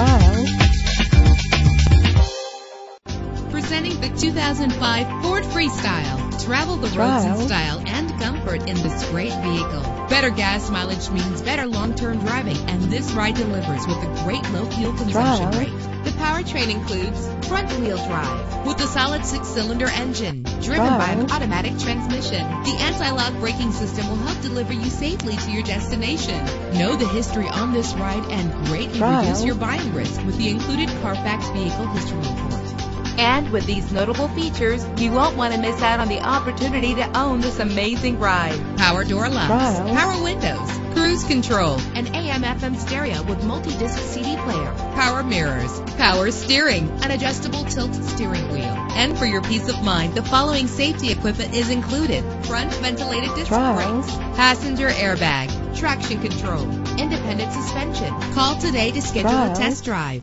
Trial. Presenting the 2005 Ford Freestyle. Travel the roads in style and comfort in this great vehicle. Better gas mileage means better long-term driving, and this ride delivers with a great low fuel consumption Trial. rate. The powertrain includes front-wheel drive with a solid six-cylinder engine driven by an automatic transmission. The anti-lock braking system will help deliver you safely to your destination. Know the history on this ride and greatly Trial. reduce your buying risk with the included Carfax Vehicle History Report. And with these notable features, you won't want to miss out on the opportunity to own this amazing ride. Power door locks, Trial. power windows, cruise control, an AM FM stereo with multi-disc CD player, power mirrors, power steering, an adjustable tilt steering wheel. And for your peace of mind, the following safety equipment is included. Front ventilated disc brakes, passenger airbag, traction control, independent suspension. Call today to schedule a test drive.